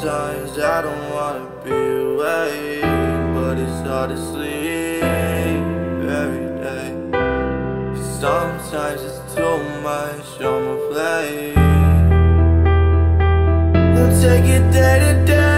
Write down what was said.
Sometimes I don't wanna be away, but it's hard to sleep every day. Sometimes it's too much on my plate. We'll take it day to day.